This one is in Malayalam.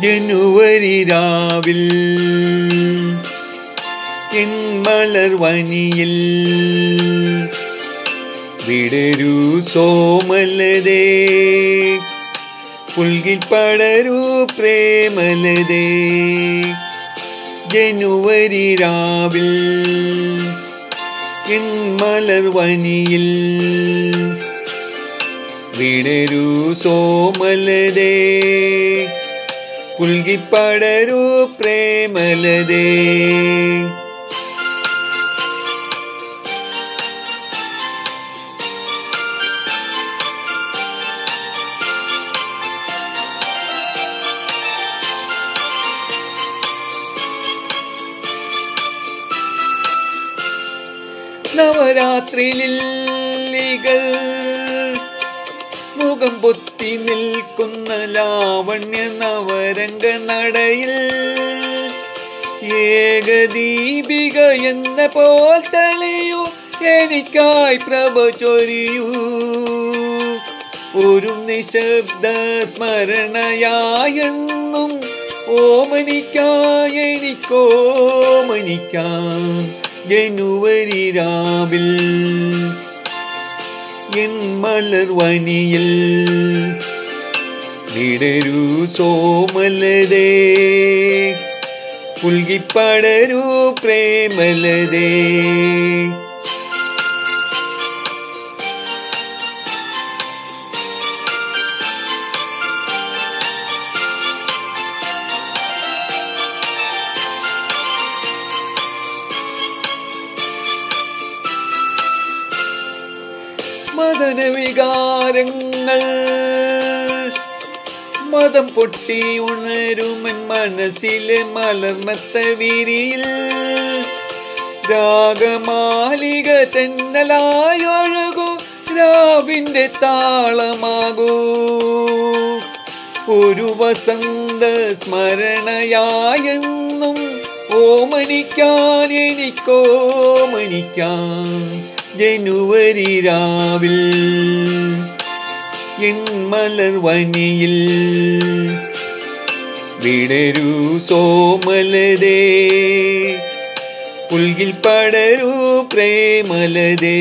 ജനുവരി രാവിൽ എൻ മലർവനിയിൽ വിടരൂ സോമലതേ. പുൽകിൽ പടരൂ പ്രേമലതേ. ജനുവരി രാവിൽ എൻ മലർവനിയിൽ വിടരൂ സോമലതേ. പുൽകി പടരൂ പ്രേമലതേ. നവരാത്രി ലില്ലികൾ മുഖം പൊത്തി നിൽക്കുന്ന ലാവണ്യ നവരംഗ നടയിൽ ഏകദീപിക എന്ന പോൽ തെളിയൂ എനിക്കായി പ്രഭ ചൊരിയൂ. ഒരു നിശബ്ദ സ്മരണയായെന്നും ഓമനിക്കായി എനിക്കോമനിക്കാം ജനുവരി രാവിൽ. എൻ മലർവനിയിൽ വിടരൂ സോമലതേ പുൽകിപ്പടരൂ പ്രേമലതേ മദന വികാരങ്ങൾ. മതം പൊട്ടി ഉണരുമൻ മനസ്സിലെ മലർന്നത്ത വിരിയിൽ. രാഗമാലിക തെന്നലായൊഴുകൂ രാവിന്റെ താളമാകൂ. ഒരു വസന്ത സ്മരണയായെന്നും ഓമനിക്കാൻ എനിക്കോമനിക്കാം. ജനുവരി രാവിൽ എൻ മലർവനിയിൽ വിടരൂ സോമലതേ. പുൽകിൽ പടരൂ പ്രേമലതേ.